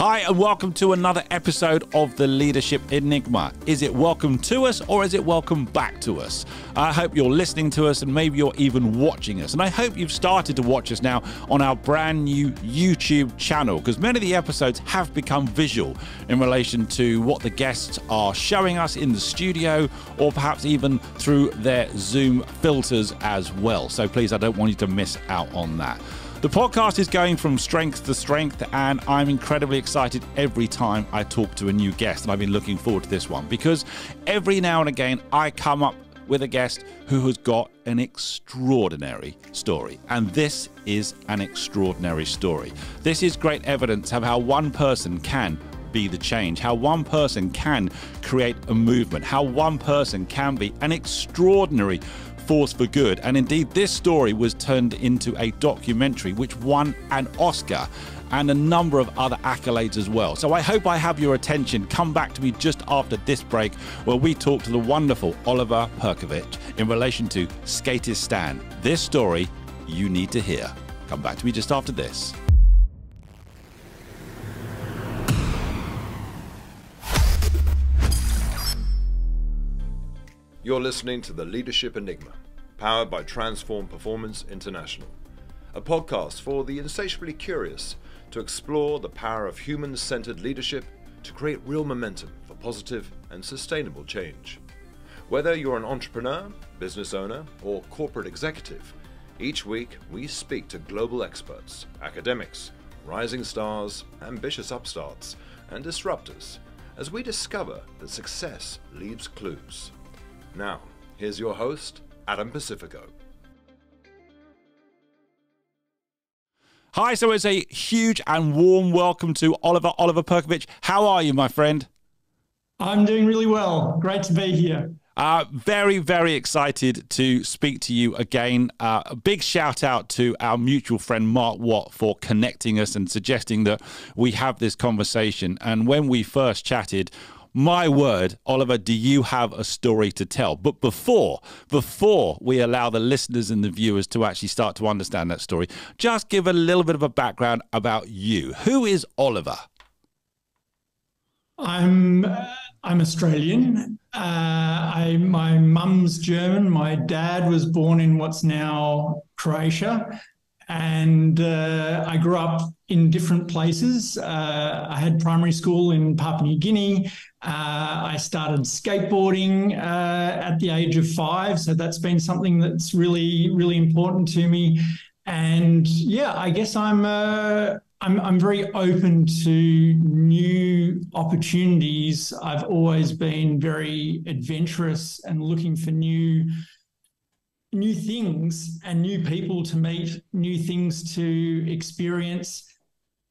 Hi, and welcome to another episode of the Leadership Enigma. Is it welcome to us or is it welcome back to us? I hope you're listening to us and maybe you're even watching us. And I hope you've started to watch us now on our brand new YouTube channel because many of the episodes have become visual in relation to what the guests are showing us in the studio or perhaps even through their Zoom filters as well. So please, I don't want you to miss out on that. The podcast is going from strength to strength, and I'm incredibly excited every time I talk to a new guest. And I've been looking forward to this one because every now and again I come up with a guest who has got an extraordinary story. And this is an extraordinary story. This is great evidence of how one person can be the change, how one person can create a movement, how one person can be an extraordinary force for good. And indeed, this story was turned into a documentary which won an Oscar and a number of other accolades as well. So I hope I have your attention. Come back to me just after this break where we talk to the wonderful Oliver Percovich in relation to Skateistan. This story you need to hear. Come back to me just after this. You're listening to The Leadership Enigma, powered by Transform Performance International, a podcast for the insatiably curious to explore the power of human centered leadership to create real momentum for positive and sustainable change. Whether you're an entrepreneur, business owner, or corporate executive, each week we speak to global experts, academics, rising stars, ambitious upstarts, and disruptors as we discover that success leaves clues. Now, here's your host, Adam Pacifico. Hi, so it's a huge and warm welcome to Oliver Oliver Percovich. How are you, my friend? I'm doing really well. Great to be here. Uh, very, very excited to speak to you again. Uh, a big shout out to our mutual friend Mark Watt for connecting us and suggesting that we have this conversation. And when we first chatted, my word, Oliver, do you have a story to tell? But before, before we allow the listeners and the viewers to actually start to understand that story, just give a little bit of a background about you. Who is Oliver? I'm uh, I'm Australian. Uh, I my mum's German. My dad was born in what's now Croatia, and uh, I grew up in different places. Uh, I had primary school in Papua New Guinea. Uh, I started skateboarding uh, at the age of five, so that's been something that's really, really important to me. And yeah, I guess I'm uh, I'm I'm very open to new opportunities. I've always been very adventurous and looking for new new things and new people to meet, new things to experience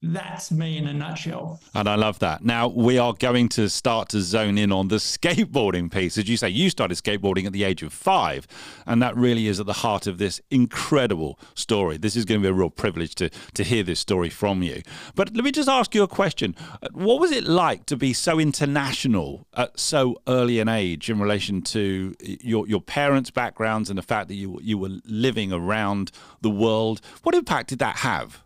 that's me in a nutshell. And I love that. Now we are going to start to zone in on the skateboarding piece. As you say, you started skateboarding at the age of five, and that really is at the heart of this incredible story. This is going to be a real privilege to to hear this story from you. But let me just ask you a question: What was it like to be so international at so early an age in relation to your your parents' backgrounds and the fact that you you were living around the world? What impact did that have?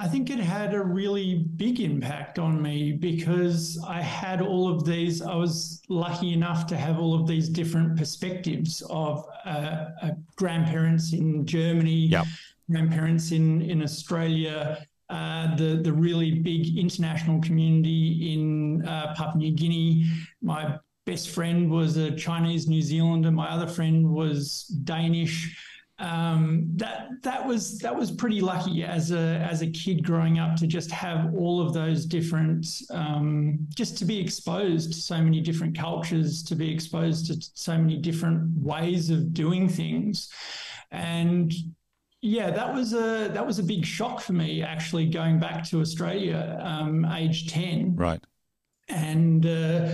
I think it had a really big impact on me because I had all of these. I was lucky enough to have all of these different perspectives of uh, uh, grandparents in Germany, yep. grandparents in in Australia, uh, the the really big international community in uh, Papua New Guinea. My best friend was a Chinese New Zealander. My other friend was Danish um, that that was that was pretty lucky as a as a kid growing up to just have all of those different um, just to be exposed to so many different cultures to be exposed to so many different ways of doing things. And yeah that was a that was a big shock for me actually going back to australia um, age 10 right. And uh,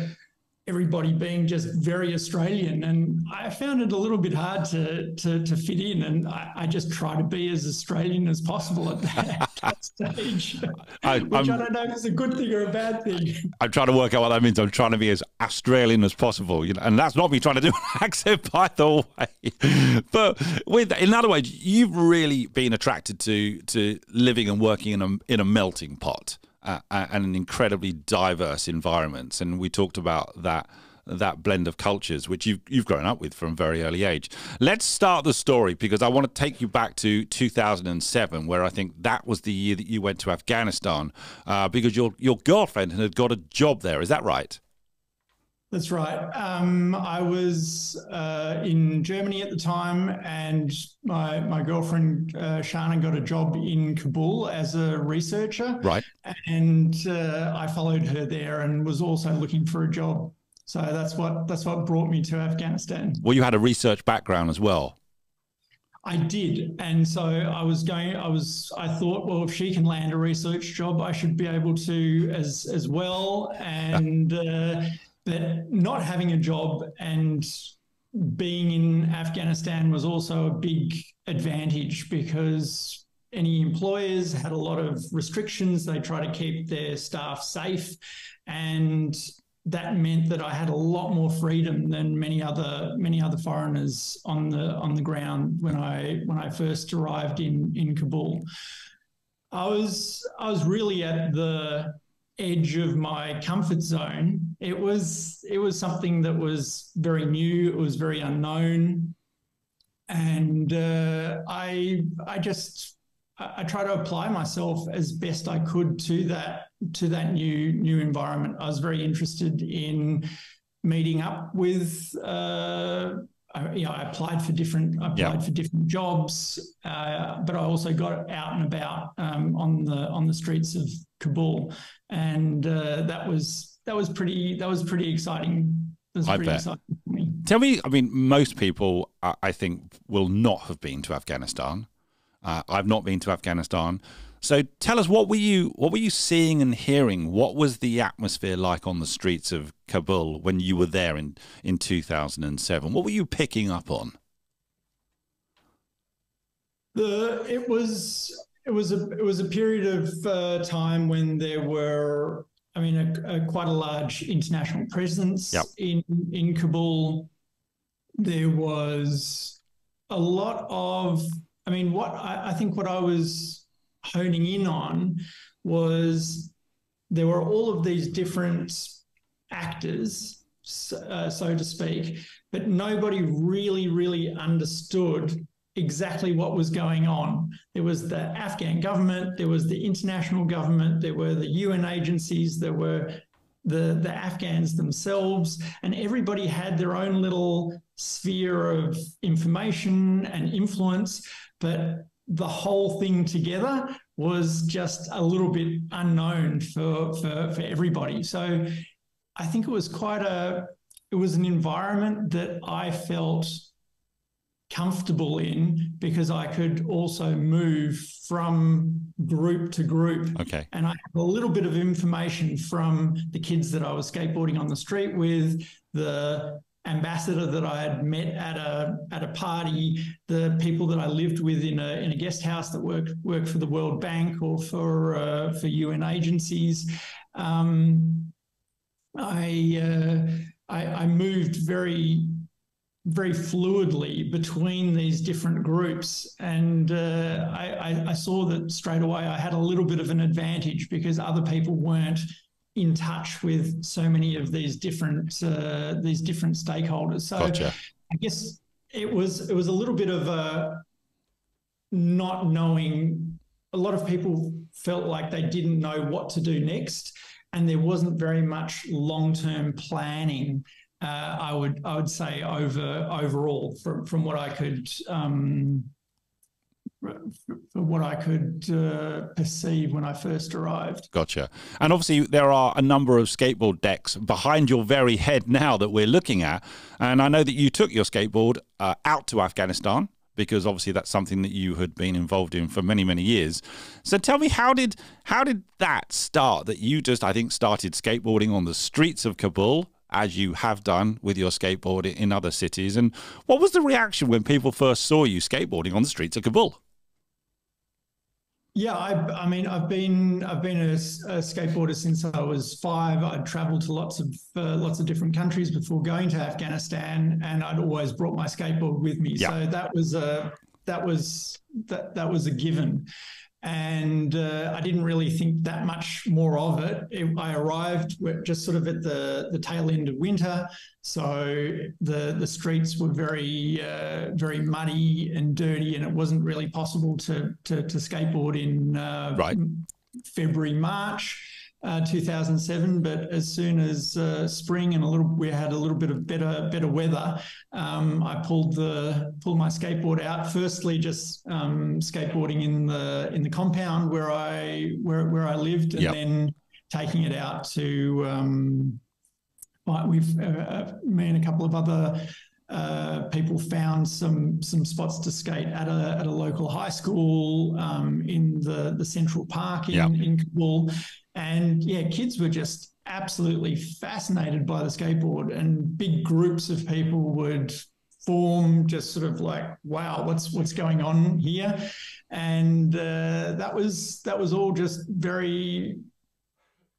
everybody being just very Australian. And I found it a little bit hard to to, to fit in. And I, I, just try to be as Australian as possible at that, that stage, I, which I'm, I do not know if it's a good thing or a bad thing. I'm trying to work out what that means. I'm trying to be as Australian as possible, you know, and that's not me trying to do an accent, by the way. But with in other words, you've really been attracted to to living and working in a in a melting pot uh, and an incredibly diverse environment. And we talked about that that blend of cultures, which you've you've grown up with from a very early age. Let's start the story because I want to take you back to 2007, where I think that was the year that you went to Afghanistan, uh, because your your girlfriend had got a job there. Is that right? That's right. Um, I was uh, in Germany at the time, and my my girlfriend uh, Shana got a job in Kabul as a researcher. Right. And uh, I followed her there, and was also looking for a job. So that's what that's what brought me to Afghanistan. Well, you had a research background as well. I did, and so I was going. I was. I thought, well, if she can land a research job, I should be able to as as well. And uh, that not having a job and being in Afghanistan was also a big advantage because any employers had a lot of restrictions. They try to keep their staff safe. And that meant that I had a lot more freedom than many other many other foreigners on the on the ground when I when I first arrived in in Kabul. I was I was really at the edge of my comfort zone. It was it was something that was very new. It was very unknown, and uh, I I just I, I try to apply myself as best I could to that to that new new environment. I was very interested in meeting up with. Uh, I, you know, I applied for different I applied yeah. for different jobs, uh, but I also got out and about um, on the on the streets of Kabul, and uh, that was that was pretty that was pretty exciting. Was I bet. Me. Tell me, I mean, most people I think will not have been to Afghanistan. Uh, I've not been to Afghanistan. So tell us what were you what were you seeing and hearing? What was the atmosphere like on the streets of Kabul when you were there in in 2007? What were you picking up on? The it was it was a it was a period of uh, time when there were I mean a, a, quite a large international presence yep. in in Kabul. There was a lot of I mean what I, I think what I was honing in on was there were all of these different actors, uh, so to speak, but nobody really, really understood exactly what was going on. There was the Afghan government, there was the international government, there were the UN agencies, there were the, the Afghans themselves, and everybody had their own little sphere of information and influence. But the whole thing together was just a little bit unknown for, for, for everybody. So I think it was quite a, it was an environment that I felt comfortable in because I could also move from group to group. Okay. And I have a little bit of information from the kids that I was skateboarding on the street with, the ambassador that I had met at a at a party, the people that I lived with in a in a guest house that worked worked for the World Bank or for uh, for UN agencies. Um, I, uh, I, I moved very very fluidly between these different groups. And uh, I, I, saw that straight away I had a little bit of an advantage because other people weren't in touch with so many of these different uh, these different stakeholders. So gotcha. I guess it was it was a little bit of a not knowing. A lot of people felt like they didn't know what to do next, and there wasn't very much long term planning. Uh, I would I would say over overall from from what I could um, what I could uh, perceive when I first arrived. Gotcha. And obviously, there are a number of skateboard decks behind your very head now that we're looking at. And I know that you took your skateboard uh, out to Afghanistan because obviously that's something that you had been involved in for many many years. So tell me how did how did that start that you just I think started skateboarding on the streets of Kabul as you have done with your skateboard in other cities and what was the reaction when people first saw you skateboarding on the streets of Kabul? Yeah, I, I mean, I've been I've been a, a, skateboarder since I was five. I'd travelled to lots of uh, lots of different countries before going to Afghanistan, and I'd always brought my skateboard with me. Yeah. So that was a that was that that was a given. And uh, I didn't really think that much more of it. it. I arrived just sort of at the, the tail end of winter, so the the streets were very uh, very muddy and dirty, and it wasn't really possible to to, to skateboard in uh, right. February March uh, 2007. But as soon as uh, spring and a little, we had a little bit of better better weather. Um, I pulled the pulled my skateboard out. Firstly, just um, skateboarding in the in the compound where I where where I lived, and yep. then taking it out to. Um, we've uh, uh, me and a couple of other uh, people found some some spots to skate at a at a local high school um, in the the Central Park in, yep. in Kabul, and yeah, kids were just absolutely fascinated by the skateboard, and big groups of people would form just sort of like wow what's what's going on here and uh, that was that was all just very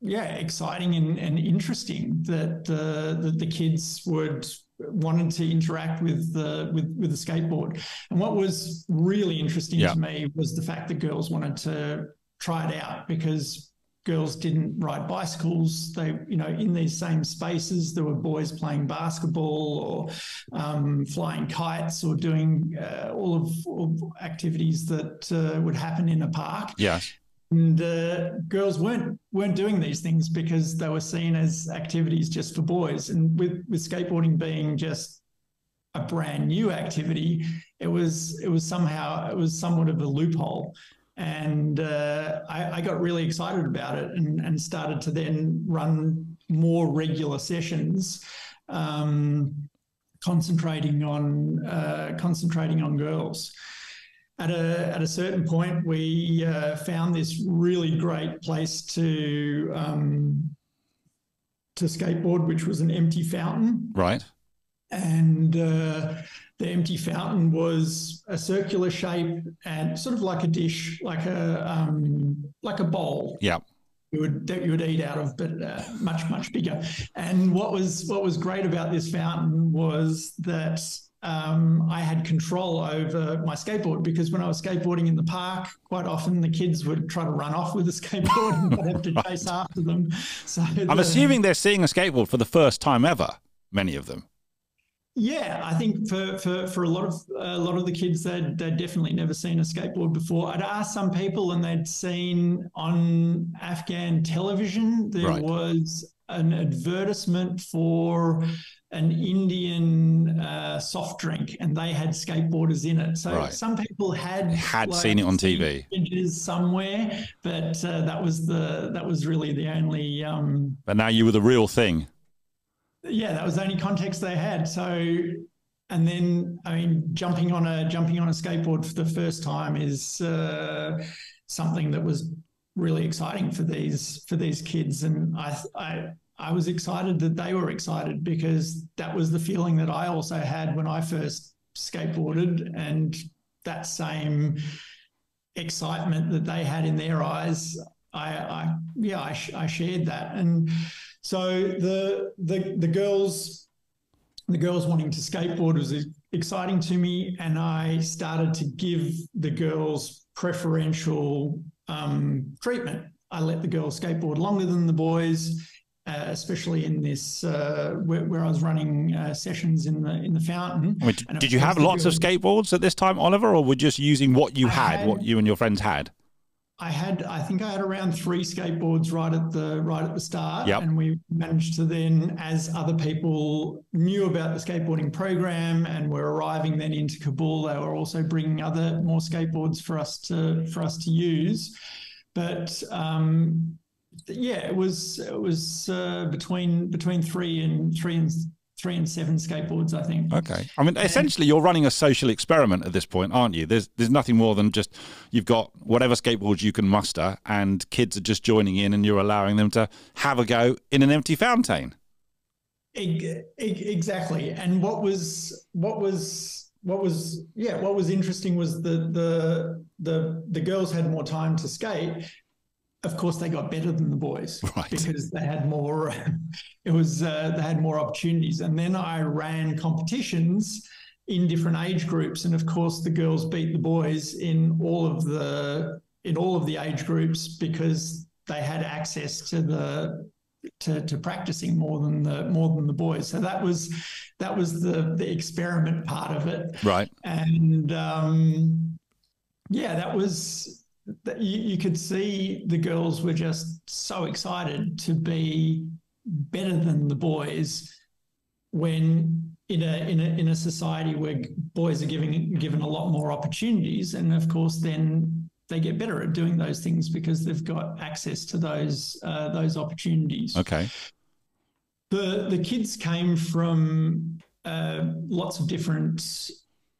yeah exciting and, and interesting that uh, that the kids would wanted to interact with the with with the skateboard and what was really interesting yeah. to me was the fact that girls wanted to try it out because girls didn't ride bicycles. They, you know, in these same spaces, there were boys playing basketball or um, flying kites or doing uh, all, of, all, of, activities that uh, would happen in a park. Yes. And uh, girls weren't weren't doing these things because they were seen as activities just for boys. And with with skateboarding being just a brand new activity, it was it was somehow it was somewhat of a loophole and uh, I, I, got really excited about it and, and, started to then run more regular sessions um, concentrating on uh, concentrating on girls. At a at a certain point we uh, found this really great place to um, to skateboard which was an empty fountain. Right. And uh, the empty fountain was a circular shape and sort of like a dish, like a um, like a bowl. Yeah. You would that you would eat out of, but uh, much much bigger. And what was what was great about this fountain was that um, I had control over my skateboard because when I was skateboarding in the park, quite often the kids would try to run off with the skateboard and I'd have to right. chase after them. So I'm the, assuming they're seeing a skateboard for the first time ever. Many of them. Yeah, I think for, for, for a lot of a lot of the kids, they'd, they'd definitely never seen a skateboard before. I'd asked some people, and they'd seen on Afghan television there right. was an advertisement for an Indian uh, soft drink, and they had skateboarders in it. So right. some people had had like, seen it on TV images somewhere, but uh, that was the that was really the only. Um, but now you were the real thing yeah, that was the only context they had. So, and then I mean, jumping on a jumping on a skateboard for the first time is uh, something that was really exciting for these for these kids, and I I. I was excited that they were excited because that was the feeling that I also had when I first skateboarded, and that same excitement that they had in their eyes, I, I yeah, I, I shared that, and so the the the girls the girls wanting to skateboard was exciting to me, and I started to give the girls preferential um, treatment. I let the girls skateboard longer than the boys, uh, especially in this uh, where, where, I was running uh, sessions in the in the fountain. Did you have lots of skateboards at this time, Oliver, or were just using what you had, had, what you and your friends had? I had, I think I had around three skateboards right at the right at the start, yep. and we managed to then, as other people knew about the skateboarding program and were arriving then into Kabul, they were also bringing other more skateboards for us to for us to use. But um, yeah, it was it was uh, between between three and three and three and seven skateboards, I think. Okay. I mean, essentially, you're running a social experiment at this point, aren't you? There's there's nothing more than just you've got whatever skateboards you can muster, and kids are just joining in, and you're allowing them to have a go in an empty fountain. Exactly. And what was what was what was yeah what was interesting was the the the the girls had more time to skate of course they got better than the boys right. because they had more it was uh, they had more opportunities and then i ran competitions in different age groups and of course the girls beat the boys in all of the in all of the age groups because they had access to the to, to practicing more than the more than the boys. So that was that was the the experiment part of it. Right. And um, yeah, that was you, you could see the girls were just so excited to be better than the boys when in a in a in a society where boys are giving given a lot more opportunities and of course then they get better at doing those things because they've got access to those uh, those opportunities. Okay. The the kids came from uh, lots of different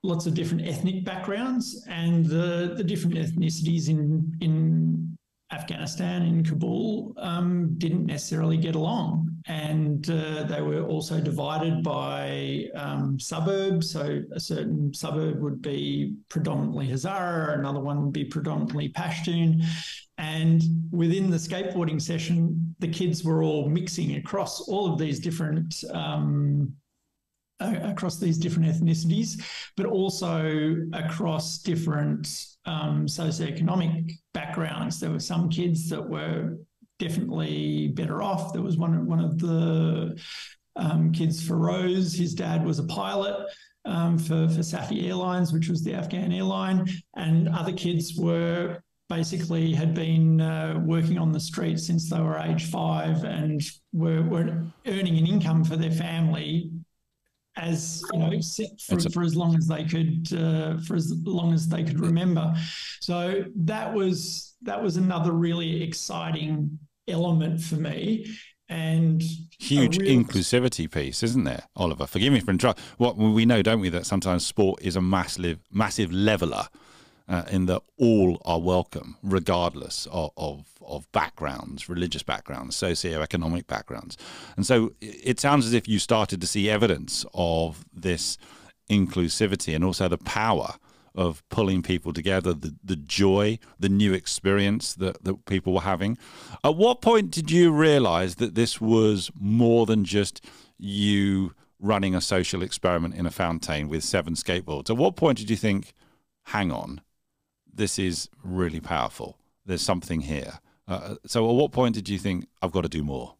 lots of different ethnic backgrounds, and the the different ethnicities in in Afghanistan in Kabul um, didn't necessarily get along, and uh, they were also divided by um, suburbs. So a certain suburb would be predominantly Hazara, another one would be predominantly Pashtun, and within the skateboarding session, the kids were all mixing across all of these different. Um, across these different ethnicities, but also across different um, socioeconomic backgrounds. There were some kids that were definitely better off. There was one one of the um, kids for Rose. His dad was a pilot. Um, for, for Safi Airlines, which was the Afghan airline, and other kids were basically had been uh, working on the street since they were age five and were, were earning an income for their family as you know for, for as long as they could uh, for as long as they could remember. So that was that was another really exciting element for me and huge real... inclusivity piece isn't there oliver? Forgive me for interrupting what we know don't we that sometimes sport is a massive massive leveler uh, in that all are welcome, regardless of, of, of backgrounds, religious backgrounds, socio-economic backgrounds. And so it sounds as if you started to see evidence of this inclusivity and also the power of pulling people together, the, the joy, the new experience that, that people were having. At what point did you realize that this was more than just you running a social experiment in a fountain with seven skateboards? At what point did you think, hang on, this is really powerful. There's something here. Uh, so, at what point did you think I've got to do more?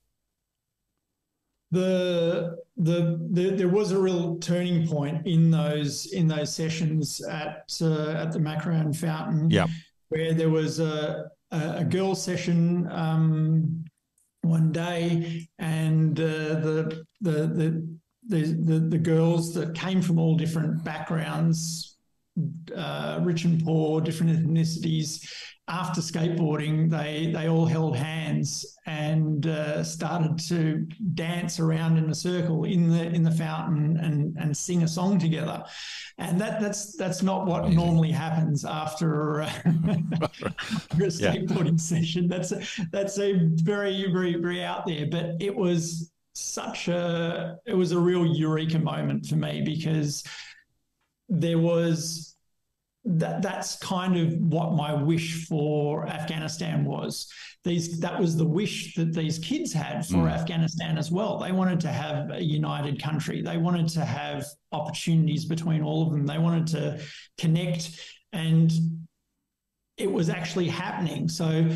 The, the, the there was a real turning point in those in those sessions at uh, at the Macaron Fountain, yep. where there was a a, a girl session um, one day, and uh, the the the the the girls that came from all different backgrounds uh, rich and poor, different ethnicities. After skateboarding, they they all held hands and uh, started to dance around in a circle in the in the fountain and and sing a song together. And that that's that's not what Amazing. normally happens after, uh, after a skateboarding yeah. session. That's a, that's a very very very out there. But it was such a it was a real eureka moment for me because there was that that's kind of what my wish for Afghanistan was. These that was the wish that these kids had for mm. Afghanistan as well. They wanted to have a united country. They wanted to have opportunities between all of them. They wanted to connect and it was actually happening. So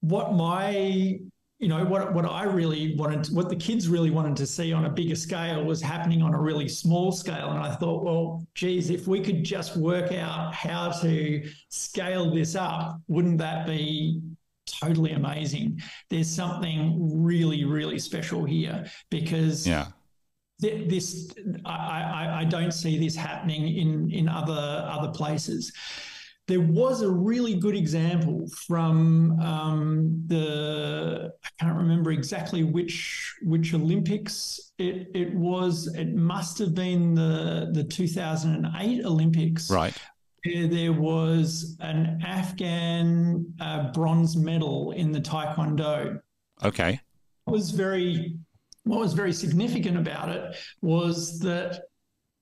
what my you know what what I really wanted, what the kids really wanted to see on a bigger scale was happening on a really small scale. And I thought, well, geez, if we could just work out how to scale this up, wouldn't that be totally amazing? There's something really, really special here because yeah this I, I, I don't see this happening in in other other places there was a really good example from um, the I can't remember exactly which which Olympics it it was. It must have been the the 2008 Olympics, right? Where there was an Afghan uh, bronze medal in the Taekwondo. Okay, what was very what was very significant about it was that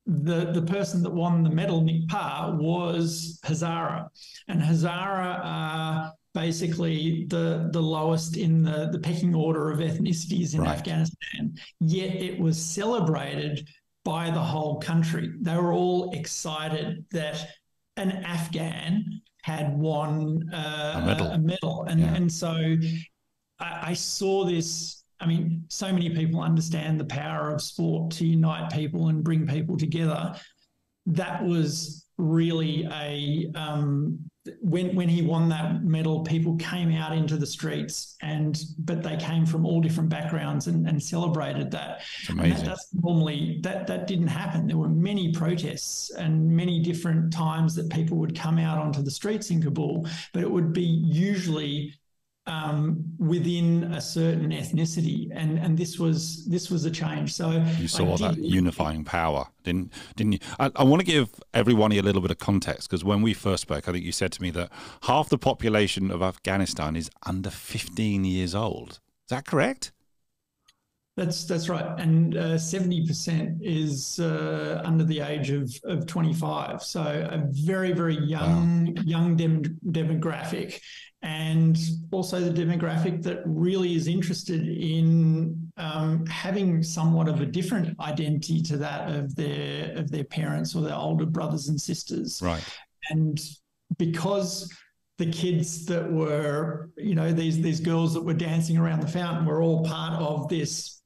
the the person that won the medal, Nikpai, was Hazara, and Hazara are basically the the lowest in the the pecking order of ethnicities in right. Afghanistan. Yet it was celebrated by the whole country. They were all excited that an Afghan had won uh, a medal. A medal. And, Yeah. and so I, I saw this. I mean, so many people understand the power of sport to unite people and bring people together. That was really a um, when when he won that medal, people came out into the streets and but they came from all different backgrounds and, and celebrated that. It's And amazing. that, that's normally that that didn't happen. There were many protests and many different times that people would come out onto the streets in Kabul, but it would be usually um, within a certain ethnicity, and and this was this was a change. So you saw that unifying power, didn't didn't you? I, I want to give everyone a little bit of context because when we first spoke, I think you said to me that half the population of Afghanistan is under 15 years old. Is that correct? That's that's right, and seventy percent is uh, under the age of, of twenty five. So a very very young young dem- demographic, and also the demographic that really is interested in um, having somewhat of a different identity to that of their of their parents or their older brothers and sisters Right. and because the kids that were you know these these girls that were dancing around the fountain were all part of this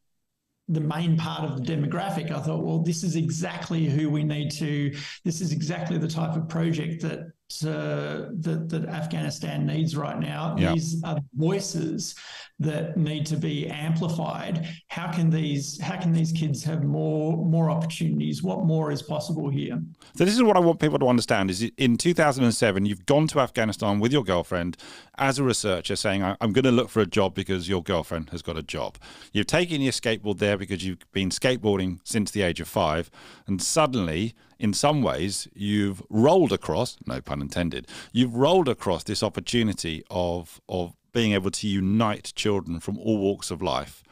the main part of the demographic i thought well this is exactly who we need to this is exactly the type of project that uh, that, that afghanistan needs right now. These are voices that need to be amplified. How can these how can these kids have more more opportunities? What more is possible here? So this is what I want people to understand: is in 2007, you've gone to Afghanistan with your girlfriend as a researcher, saying, "I'm going to look for a job because your girlfriend has got a job." You've taken your skateboard there because you've been skateboarding since the age of five, and suddenly, in some ways, you've rolled across, no pun intended, you've rolled across this opportunity of of being able to unite children from all walks of life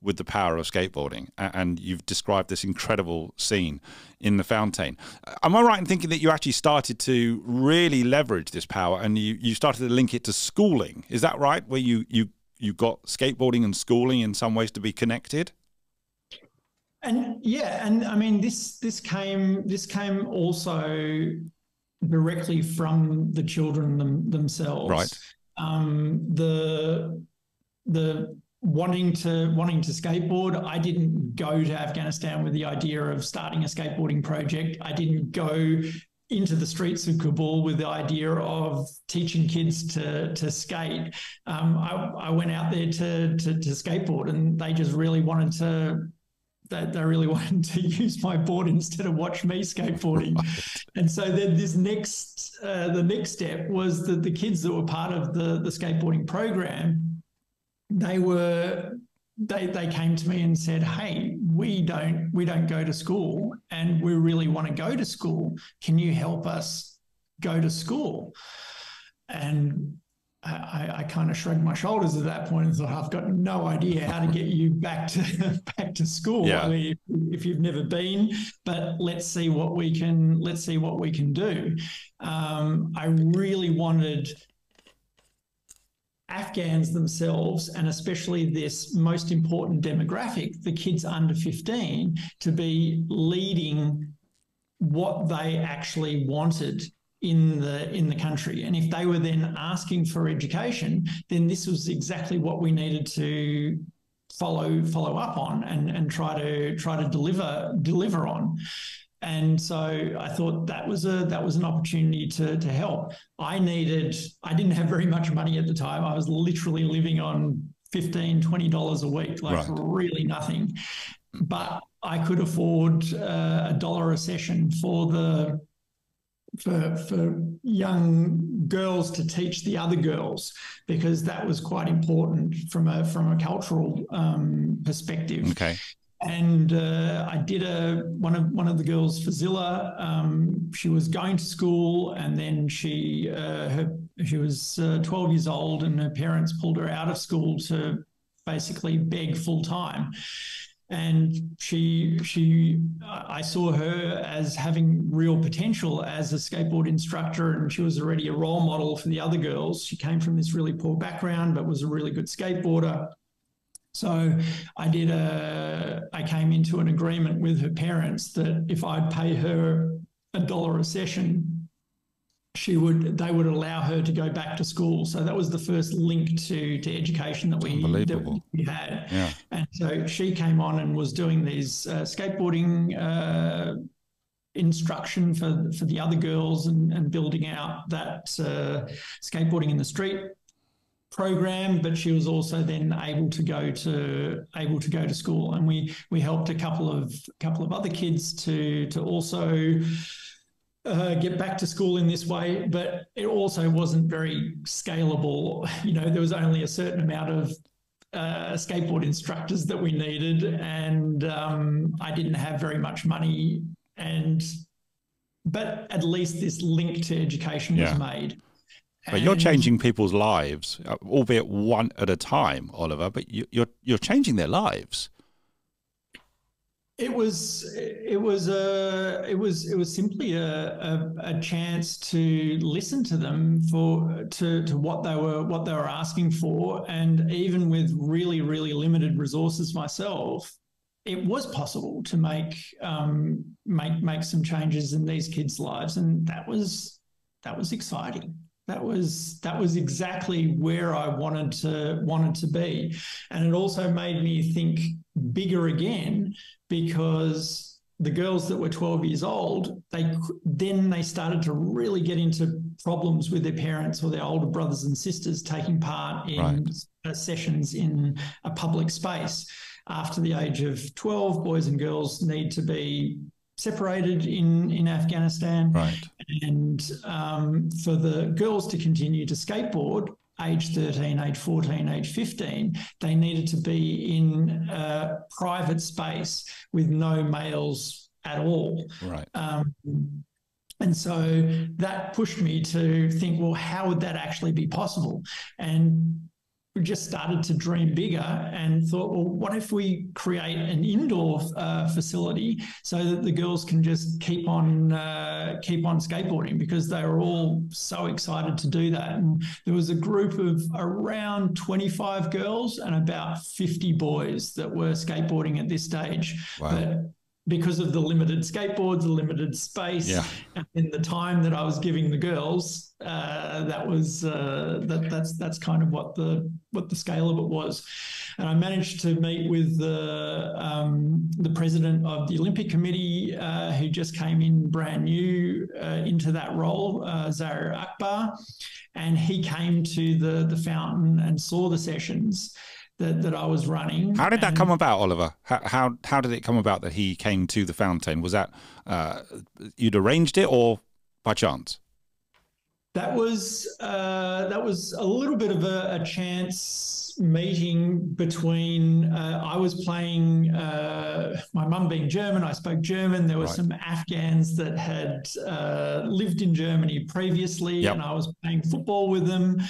with the power of skateboarding. And you've described this incredible scene in the fountain. Am I right in thinking that you actually started to really leverage this power and you, you started to link it to schooling? Is that right? Where you, you, you got skateboarding and schooling in some ways to be connected? And yeah, and I mean this this came this came also directly from the children them, themselves. Right. Um, the the wanting to wanting to skateboard. I didn't go to Afghanistan with the idea of starting a skateboarding project. I didn't go into the streets of Kabul with the idea of teaching kids to to skate. Um, I, I went out there to, to to skateboard, and they just really wanted to they, they really wanted to use my board instead of watch me skateboarding. And so then this next, uh, the next step was that the kids that were part of the the skateboarding program, they were they they came to me and said, "Hey, we don't we don't go to school, and we really want to go to school. Can you help us go to school?" And I, I, kind of shrugged my shoulders at that point and thought, I've got no idea how to get you back to back to school. Yeah. I mean, if, if you've never been, but let's see what we can let's see what we can do. Um, I really wanted Afghans themselves, and especially this most important demographic, the kids under 15, to be leading what they actually wanted in the in the country and if they were then asking for education then this was exactly what we needed to follow follow up on and and try to try to deliver deliver on and so I thought that was a that was an opportunity to to help. I needed I didn't have very much money at the time. I was literally living on 15 20 dollars a week like Right. really nothing. But I could afford uh, a dollar a session for the for for young girls to teach the other girls because that was quite important from a from a cultural um, perspective Okay. and uh, I did a one of one of the girls for Zilla. Um, she was going to school, and then she uh, her she was uh, twelve years old, and her parents pulled her out of school to basically beg full time. And she she uh, I saw her as having real potential as a skateboard instructor, and she was already a role model for the other girls. She came from this really poor background, but was a really good skateboarder. So I did a, I came into an agreement with her parents that if I'd pay her a dollar a session, she would they would allow her to go back to school. So that was the first link to to education that we that we had. Yeah. And so she came on and was doing these uh, skateboarding uh, instruction for for the other girls and, and building out that uh, skateboarding in the street program but she was also then able to go to able to go to school and we we helped a couple of couple of other kids to to also uh, get back to school in this way, but it also wasn't very scalable. You know, there was only a certain amount of uh, skateboard instructors that we needed, and um, I didn't have very much money. And but at least this link to education yeah. was made. But and you're changing people's lives, uh, albeit one at a time, Oliver. But you, you're you're changing their lives. It was it was a it was it was simply a, a, a, chance to listen to them for to to what they were what they were asking for, and even with really really limited resources myself, it was possible to make um, make make some changes in these kids' lives, and that was that was exciting. That was that was exactly where I wanted to wanted to be, and it also made me think bigger again because the girls that were 12 years old they then they started to really get into problems with their parents or their older brothers and sisters taking part in right. sessions in a public space. After the age of 12 boys and girls need to be separated in in Afghanistan. Right. And um, for the girls to continue to skateboard age 13, age 14, age 15, they needed to be in a private space with no males at all. Right. Um, and so that pushed me to think, well, how would that actually be possible? And we just started to dream bigger and thought, well, what if we create an indoor uh, facility so that the girls can just keep on uh, keep on skateboarding because they were all so excited to do that. And there was a group of around 25 girls and about 50 boys that were skateboarding at this stage. Wow. But because of the limited skateboards, the limited space, yeah. and the time that I was giving the girls, uh, that was uh, that that's that's kind of what the what the scale of it was. And I managed to meet with the um, the president of the Olympic Committee, uh, who just came in brand new uh, into that role, uh, Zahir Aghbar, and he came to the the fountain and saw the sessions that, that I was running. How did that come about, Oliver? How, how, how did it come about that he came to the fountain? Was that uh, you'd arranged it or by chance? That was uh, that was a little bit of a, a chance meeting between. Uh, I was playing. Uh, my mum being German, I spoke German. There were right. some Afghans that had uh, lived in Germany previously, yep. and I was playing football with them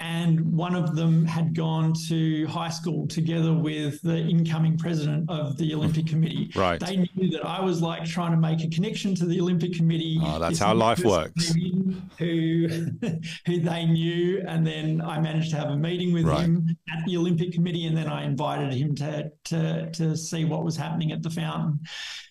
and one of them had gone to high school together with the incoming president of the Olympic Committee. Right. They knew that I was like trying to make a connection to the Olympic Committee. Oh, that's how life works. Who, who they knew, and then I managed to have a meeting with right. him at the Olympic Committee, and then I invited him to to to see what was happening at the fountain,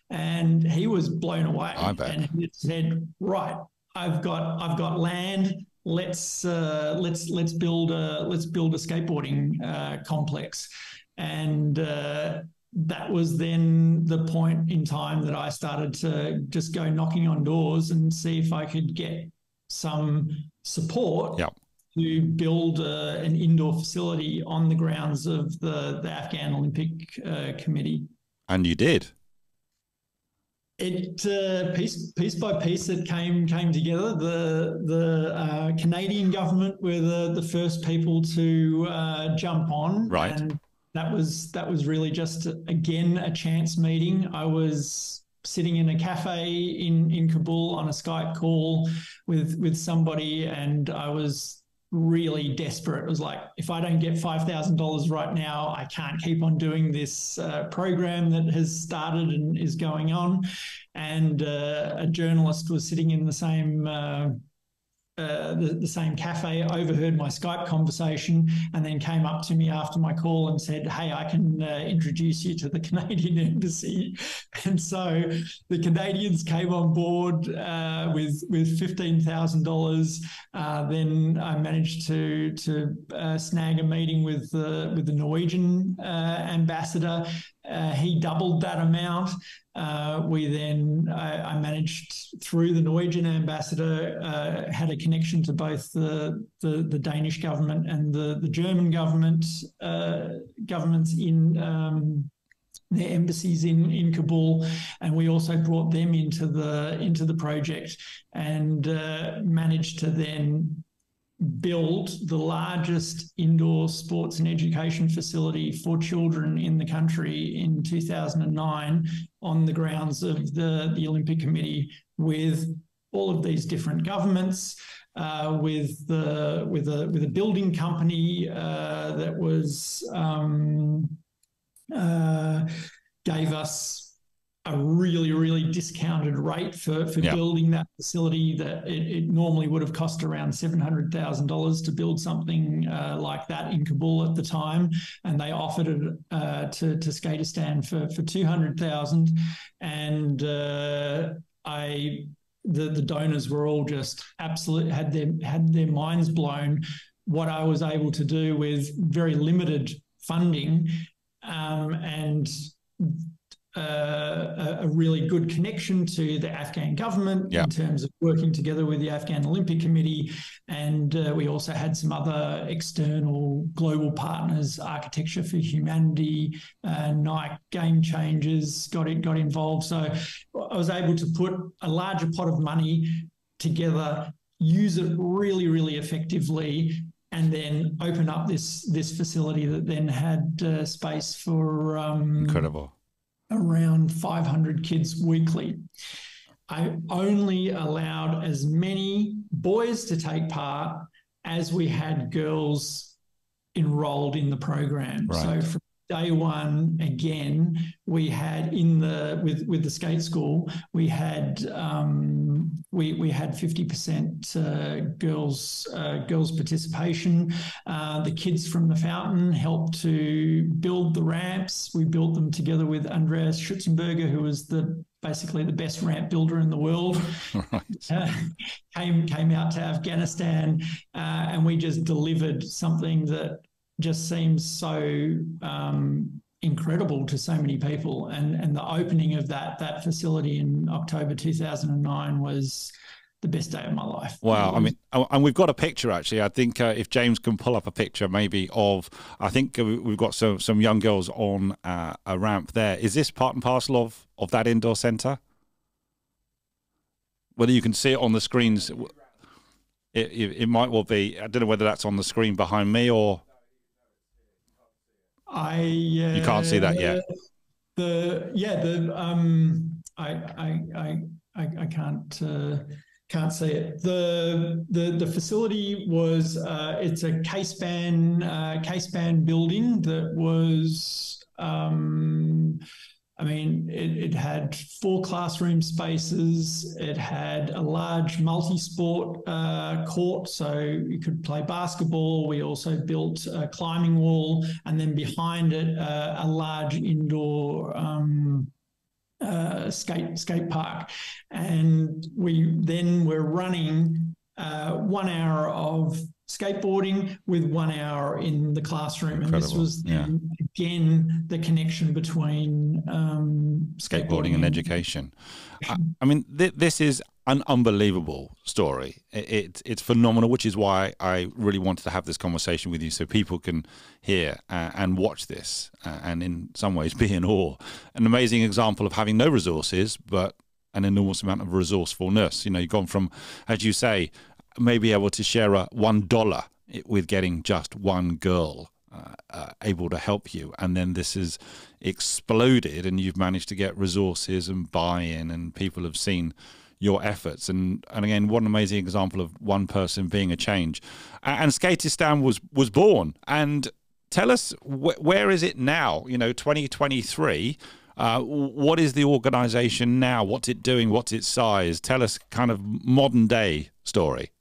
and he was blown away. I bet. And he said, "Right, I've got I've got land." Let's uh, let's let's build a let's build a skateboarding uh, complex, and uh, that was then the point in time that I started to just go knocking on doors and see if I could get some support. Yep. To build uh, an indoor facility on the grounds of the, the Afghan Olympic uh, Committee. And you did it uh, piece piece by piece it came came together. The the uh, Canadian government were the the first people to uh, jump on, right? And that was that was really just again a chance meeting. I was sitting in a cafe in in Kabul on a Skype call with with somebody, and I was really desperate. It was like, if I don't get $5,000 right now, I can't keep on doing this uh, program that has started and is going on. And uh, a journalist was sitting in the same. Uh, uh, the, the, same cafe overheard my Skype conversation and then came up to me after my call and said, Hey, I can uh, introduce you to the Canadian embassy. And so the Canadians came on board uh, with, with $15,000. Uh, then I managed to, to uh, snag a meeting with, with the Norwegian ambassador. He doubled that amount. Uh, we then, I, I, managed through the Norwegian ambassador, uh, had a connection to both the, the, the, Danish government and the, the German government, uh, governments in um, their embassies in, in Kabul, and we also brought them into the into the project and uh, managed to then build the largest indoor sports and education facility for children in the country in 2009 on the grounds of the, the Olympic Committee with all of these different governments. Uh, with the with a with a building company uh, that was um, uh, gave us a really, really discounted rate for, for building that facility that it, it, normally would have cost around $700,000 to build something uh, like that in Kabul at the time. And they offered it uh, to, to Skateistan for, for 200000 And uh, I the, the donors were all just absolute had their had their minds blown. What I was able to do with very limited funding um, and uh, a really good connection to the Afghan government in terms of working together with the Afghan Olympic Committee. And uh, we also had some other external global partners, Architecture for Humanity, uh, Nike Game Changers got, it, got involved. So I was able to put a larger pot of money together, use it really, really effectively, and then open up this this facility that then had uh, space for um, incredible around 500 kids weekly. I only allowed as many boys to take part as we had girls enrolled in the program. Right. So from day one again we had in the with with the skate school we had um, we we had 50% uh, girls uh, girls participation. Uh, the kids from the fountain helped to build the ramps. We built them together with andreas schutzenberger who was the basically the best ramp builder in the world. Right. Uh, came came out to afghanistan uh, and we just delivered something that just seems so um, incredible to so many people. And and the opening of that that facility in October 2009 was the best day of my life. Wow. I mean, and we've got a picture actually. I think uh, if James can pull up a picture maybe of, I think we've got some, some young girls on uh, a ramp there. Is this part and parcel of, of that indoor centre? Whether you can see it on the screens, it, it, it might well be. I don't know whether that's on the screen behind me or I uh, you can't see that yet. The yeah the um I I I I, I can't. Uh, can't see it. The the the facility was uh, it's a K-Span uh, K-Span building that was um, I mean, it, it, had four classroom spaces. It had a large multi sport uh, court, so you could play basketball. We also built a climbing wall, and then behind it, uh, a large indoor. Um, uh, skate skate park, and we then were running uh, one hour of skateboarding with one hour in the classroom. Incredible. And this was yeah. again the connection between um, skateboarding, skateboarding, and education. I, I mean, th- this is an unbelievable story. It, it, it's phenomenal, which is why I really wanted to have this conversation with you so people can hear uh, and watch this uh, and in some ways be in awe. An amazing example of having no resources, but an enormous amount of resourcefulness. You know, you've gone from, as you say, may be able to share a one dollar with getting just one girl uh, uh, able to help you, and then this has exploded, and you've managed to get resources and buy-in, and people have seen your efforts. And and again, what an amazing example of one person being a change. And Skateistan was was born. And tell us wh- where is it now? You know, 2023. Uh, what is the organization now? What's it doing? What's its size? Tell us kind of modern day story.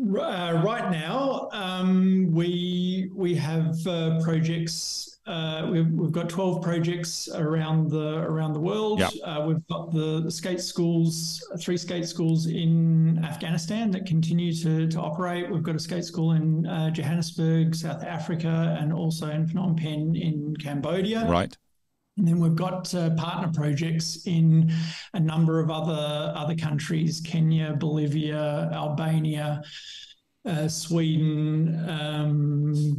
Uh, right now, um, we we have uh, projects. Uh, we've, we've got twelve projects around the around the world. Yep. Uh, we've got the, the skate schools, three skate schools in Afghanistan that continue to, to operate. We've got a skate school in uh, Johannesburg, South Africa, and also in Phnom Penh in Cambodia. Right. And then we've got uh, partner projects in a number of other other countries: Kenya, Bolivia, Albania, uh, Sweden, um,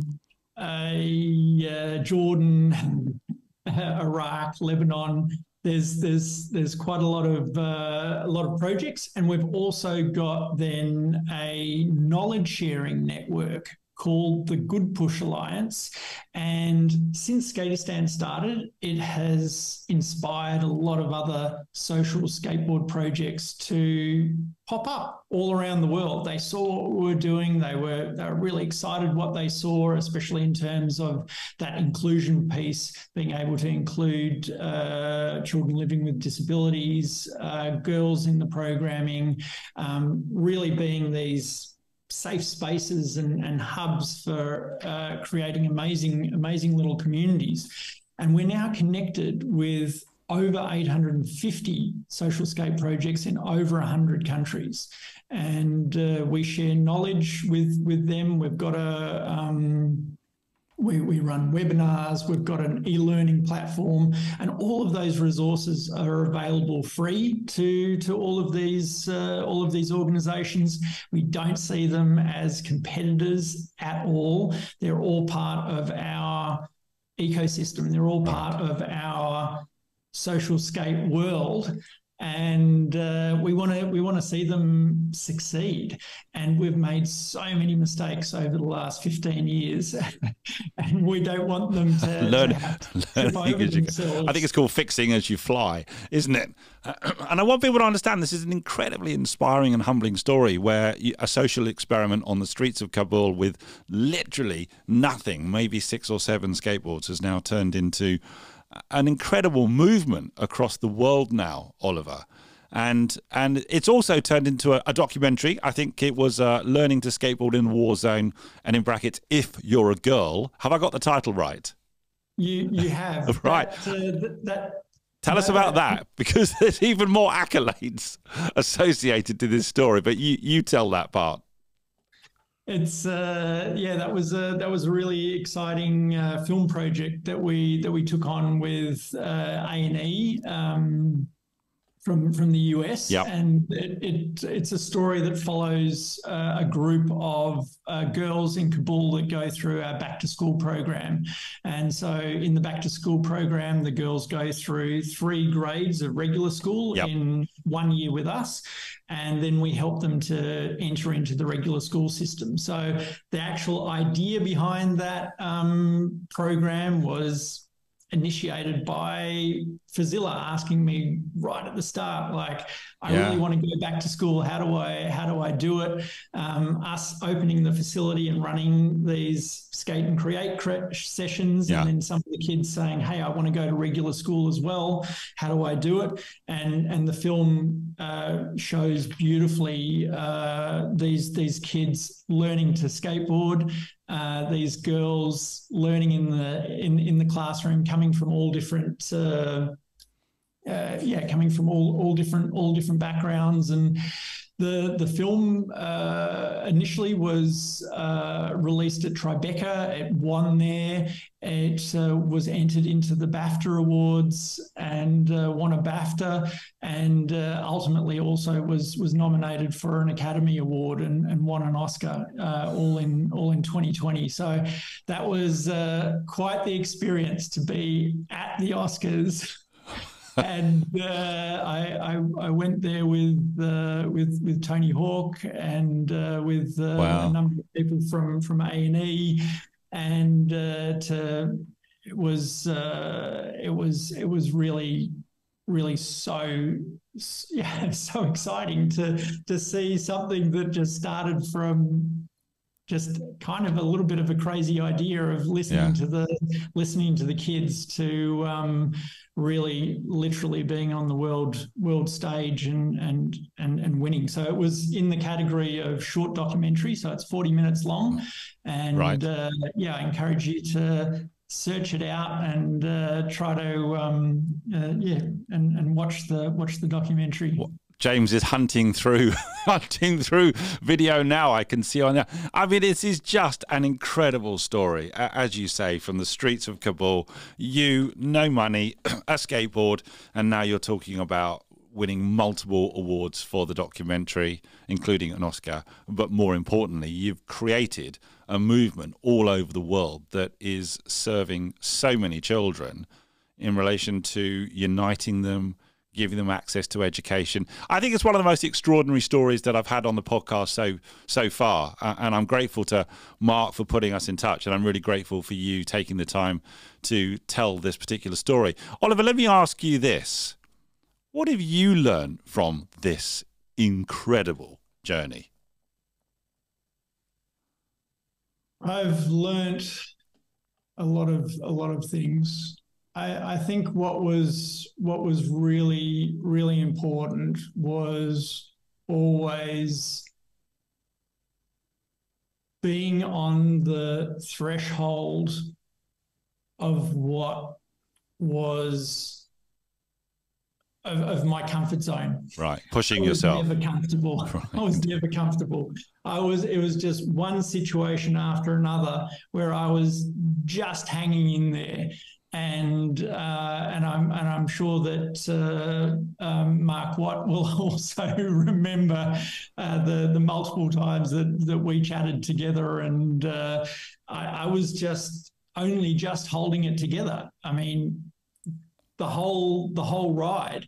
uh, Jordan, Iraq, Lebanon. There's there's there's quite a lot of uh, a lot of projects, and we've also got then a knowledge sharing network called the Good Push Alliance. And since Skateistan started, it has inspired a lot of other social skateboard projects to pop up all around the world. They saw what we were doing. They were they were really excited what they saw, especially in terms of that inclusion piece, being able to include uh, children living with disabilities, uh, girls in the programming, um, really being these safe spaces and, and hubs for uh, creating amazing, amazing little communities. And we're now connected with over 850 social skate projects in over 100 countries. And uh, we share knowledge with, with them. We've got a um, we, we run webinars, we've got an e-learning platform, and all of those resources are available free to, to all of these uh, all of these organizations. We don't see them as competitors at all. They're all part of our ecosystem. They're all part of our social skate world and uh, we want to we want to see them succeed. And we've made so many mistakes over the last fifteen years, and we don't want them to learn. To learning as you go. I think it's called fixing as you fly, isn't it? and I want people to understand this is an incredibly inspiring and humbling story where a social experiment on the streets of Kabul with literally nothing, maybe six or seven skateboards, has now turned into an incredible movement across the world now, Oliver. And and it's also turned into a, a documentary. I think it was uh, learning to skateboard in the war zone, and in brackets, if you're a girl. Have I got the title right? You you have right. That, uh, that Tell us about that because there's even more accolades associated to this story. But you you tell that part. It's uh, yeah, that was a that was a really exciting uh, film project that we that we took on with uh, A and E. Um, from from the US, yep. and it, it, it's a story that follows uh, a group of uh, girls in Kabul that go through our back to school program, and so in the back to school program, the girls go through three grades of regular school yep. in one year with us, and then we help them to enter into the regular school system. So the actual idea behind that um, program was initiated by Fazilla asking me right at the start, like, I yeah. really want to go back to school. How do I how do I do it? Um, us opening the facility and running these skate and create sessions, yeah. and then some of the kids saying, "Hey, I want to go to regular school as well. How do I do it?" And and the film uh, shows beautifully uh, these these kids learning to skateboard. Uh, these girls learning in the in in the classroom, coming from all different uh, uh, yeah, coming from all all different all different backgrounds and. The, the film uh, initially was uh, released at Tribeca. It won there. It uh, was entered into the BAFTA Awards and uh, won a BAFTA, and uh, ultimately also was was nominated for an Academy Award and, and won an Oscar, uh, all in all in 2020. So that was quite the experience to be at the Oscars and uh, I, I, I went there with uh, with with Tony Hawk and uh, with uh, wow. a number of people from from A and E, and uh, to it was uh, it was it was really really so yeah so exciting to to see something that just started from just kind of a little bit of a crazy idea of listening yeah. to the listening to the kids to um, really literally being on the world world stage and and and and winning. So it was in the category of short documentary, so it's 40 minutes long, and right. uh, yeah, I encourage you to search it out and uh, try to um, uh, yeah and, and watch the watch the documentary. James is hunting through hunting through video now. I can see on there. I mean, this is just an incredible story, as you say, from the streets of Kabul. You, no money, a skateboard, and now you're talking about winning multiple awards for the documentary, including an Oscar. But more importantly, you've created a movement all over the world that is serving so many children in relation to uniting them giving them access to education. I think it's one of the most extraordinary stories that I've had on the podcast so so far, uh, and I'm grateful to Mark for putting us in touch, and I'm really grateful for you taking the time to tell this particular story. Oliver, let me ask you this: What have you learned from this incredible journey? I've learned a lot of a lot of things. I, I think what was what was really really important was always being on the threshold of what was of, of, my comfort zone. Right, pushing yourself. Never comfortable. Right. I was never comfortable. I was. It was just one situation after another where I was just hanging in there, and uh, and I'm and I'm sure that uh, um, Mark Watt will also remember uh, the the multiple times that that we chatted together, and uh, I, I, was just only just holding it together. I mean, the whole the whole ride,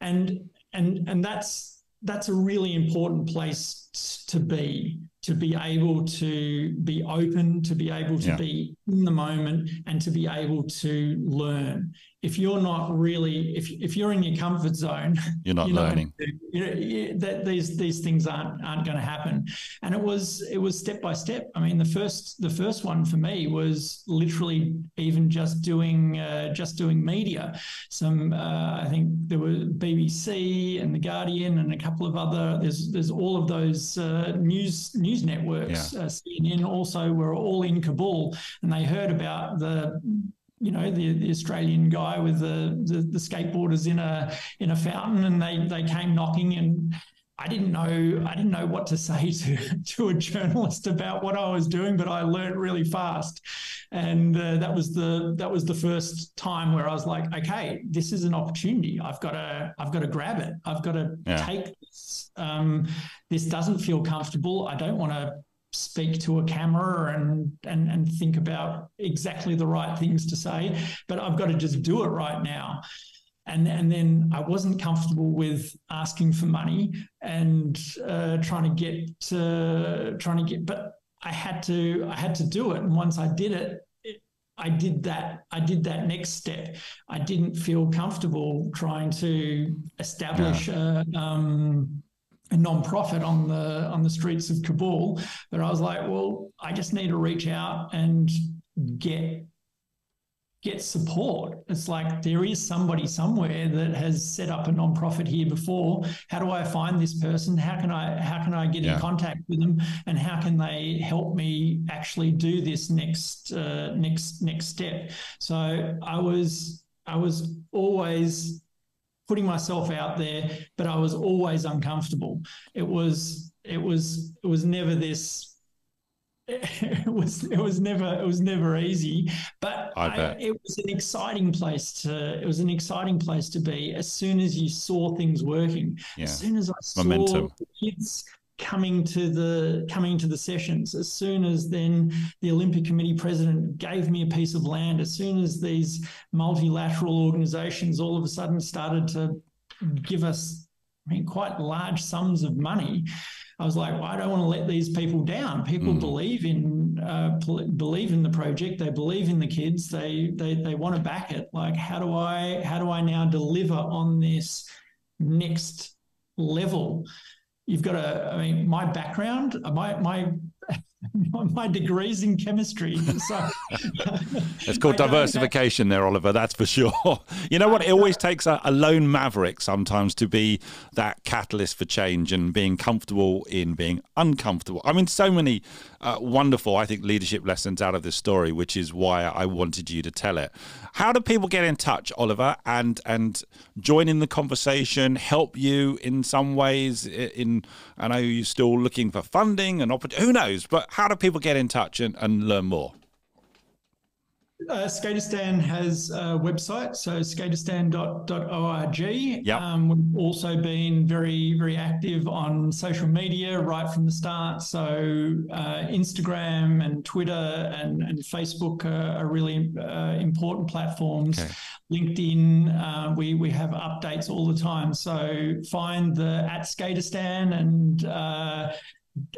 and and and that's that's a really important place to be to be able to be open, to be able to yeah. be in the moment, and to be able to learn if you're not really if if you're in your comfort zone, you're not you learning. You know that these these things aren't aren't going to happen. And it was it was step by step. I mean, the first the first one for me was literally even just doing uh, just doing media. Some uh, I think there were BBC and the Guardian and a couple of other. There's there's all of those uh, news news networks. Yeah. Uh, CNN also were all in Kabul, and they heard about the you know the, the Australian guy with the, the, the skateboarders in a in a fountain, and they they came knocking, and I didn't know I didn't know what to say to to a journalist about what I was doing, but I learned really fast, and uh, that was the that was the first time where I was like, okay, this is an opportunity. I've got to I've got to grab it. I've got to yeah. take this. Um, this doesn't feel comfortable. I don't want to speak to a camera and and and think about exactly the right things to say but i've got to just do it right now and and then i wasn't comfortable with asking for money and uh, trying to get to trying to get but i had to i had to do it and once i did it, it I did that. I did that next step. I didn't feel comfortable trying to establish yeah. a, um, a non-profit on the on the streets of Kabul. But I was like, well, I just need to reach out and get get support. It's like there is somebody somewhere that has set up a non-profit here before. How do I find this person? How can I how can I get yeah. in contact with them? And how can they help me actually do this next uh, next next step? So I was I was always putting myself out there, but I was always uncomfortable. It was it was it was never this it was it was never it was never easy but I I, it was an exciting place to it was an exciting place to be as soon as you saw things working yeah. as soon as i saw Momentum. kids coming to the coming to the sessions as soon as then the olympic committee president gave me a piece of land as soon as these multilateral organizations all of a sudden started to give us I mean, quite large sums of money. I was like, well, I don't want to let these people down. People mm. believe in uh, believe in the project. They believe in the kids. They they they want to back it. Like, how do I how do I now deliver on this next level? You've got a, I mean, my background, my, my, my degrees in chemistry. So it's called diversification there, Oliver. That's for sure. You know what? It always takes a, a, lone maverick sometimes to be that catalyst for change and being comfortable in being uncomfortable. I mean, so many wonderful, I think, leadership lessons out of this story, which is why I wanted you to tell it. How do people get in touch, Oliver, and and join in the conversation? Help you in some ways? In I know you're still looking for funding and opportunity. Who knows? But how do people get in touch and, and learn more? Uh, Skateistan has a website, so skateistan.org. Yep. Um, we've also been very, very active on social media right from the start. So uh, Instagram and Twitter and, and Facebook are, are really uh, important platforms. Okay. LinkedIn, uh, we we have updates all the time. So find the at Skateistan and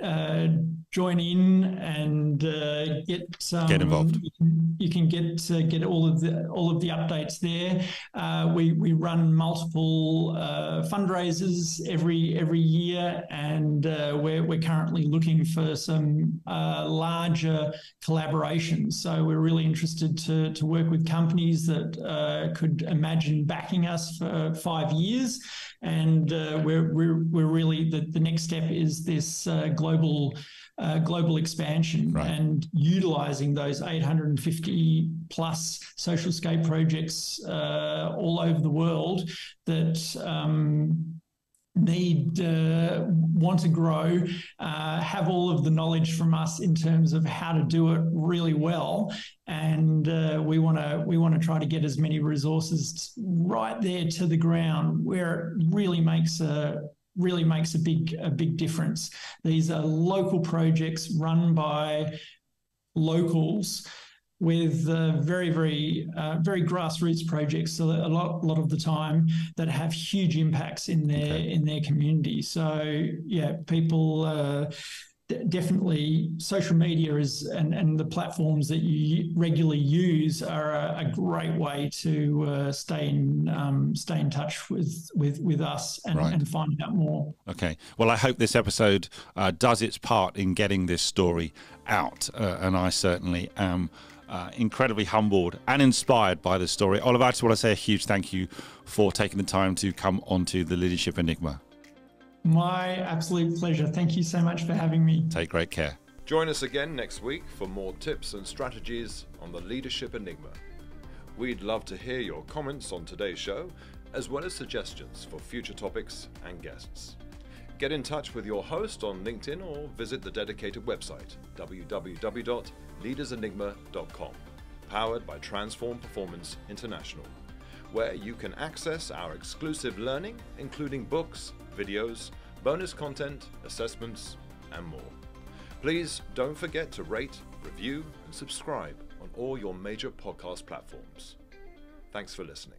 uh, join in and uh, get um, get involved. You can, you can get uh, get all of the all of the updates there. Uh, we we run multiple uh, fundraisers every every year, and uh, we're we're currently looking for some larger collaborations. So we're really interested to to work with companies that could imagine backing us for five years, and we're we're we're really the the next step is this global uh, global expansion right. and utilizing those 850 plus social skate projects uh, all over the world that um, need uh, want to grow uh, have all of the knowledge from us in terms of how to do it really well and uh, we want to we want to try to get as many resources right there to the ground where it really makes a really makes a big a big difference. These are local projects run by locals with uh, very very uh, very grassroots projects a lot a lot of the time that have huge impacts in their okay. in their community so yeah people uh, definitely social media is and, and the platforms that you regularly use are a, a great way to uh, stay in um, stay in touch with with with us and, right. and, find out more. Okay. Well, I hope this episode uh, does its part in getting this story out, uh, and I certainly am. Uh, incredibly humbled and inspired by this story. Oliver, I just want to say a huge thank you for taking the time to come onto the Leadership Enigma. My absolute pleasure. Thank you so much for having me. Take great care. Join us again next week for more tips and strategies on the Leadership Enigma. We'd love to hear your comments on today's show, as well as suggestions for future topics and guests. Get in touch with your host on LinkedIn or visit the dedicated website www.leadersenigma.com, powered by Transform Performance International, where you can access our exclusive learning, including books, videos, bonus content, assessments, and more. Please don't forget to rate, review, and subscribe on all your major podcast platforms. Thanks for listening.